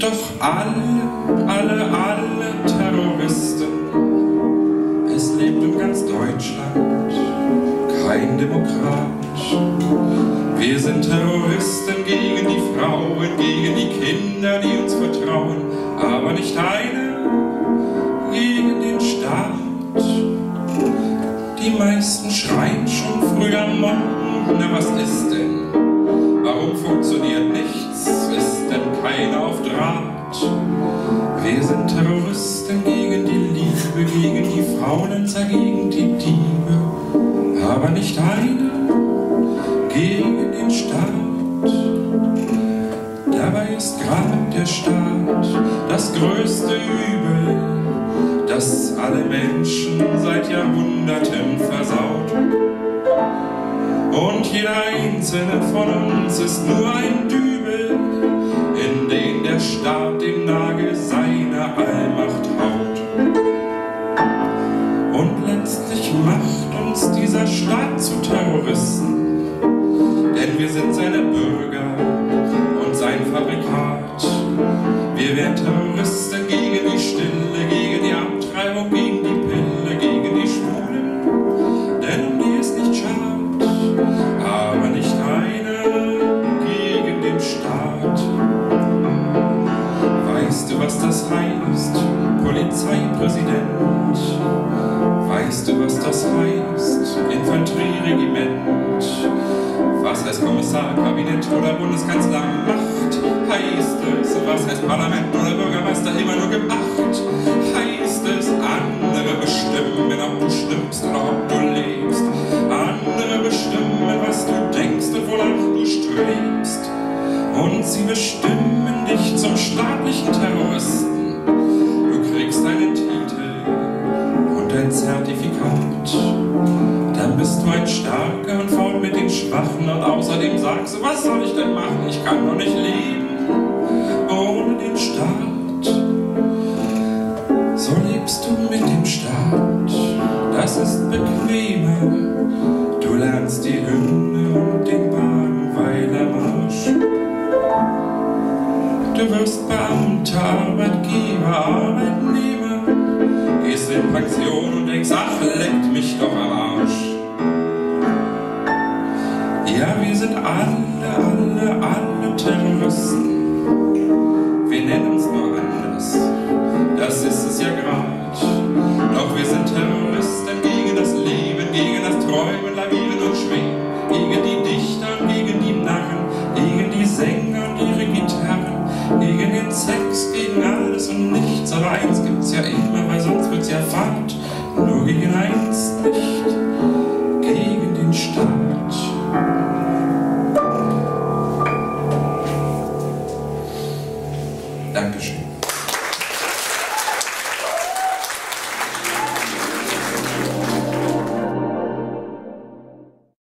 doch alle, alle, alle Terroristen. Es lebt in ganz Deutschland kein Demokrat. Wir sind Terroristen gegen die Frauen, gegen die Kinder, die uns vertrauen, aber nicht eine gegen den Staat. Die meisten schreien schon früh am Morgen, na was ist denn? Warum funktioniert die Frauenzer, gegen die Diebe, aber nicht eine gegen den Staat. Dabei ist gerade der Staat das größte Übel, das alle Menschen seit Jahrhunderten versaut. Und jeder einzelne von uns ist nur ein Dübel, dieser Staat zu Terroristen, denn wir sind seine Bürger Was heißt Kommissar, Kabinett oder Bundeskanzler? Macht heißt es. Was heißt Parlament oder Bürgermeister? Immer Ein Starker und fort mit den Schwachen und außerdem sagst du, was soll ich denn machen? Ich kann doch nicht leben ohne den Staat. So lebst du mit dem Staat, das ist bequemer. Du lernst die Hymne und den Bahnweiler Marsch. Du wirst Beamter, Arbeitgeber, Arbeitnehmer, gehst in Pension und denkst, ach, Aber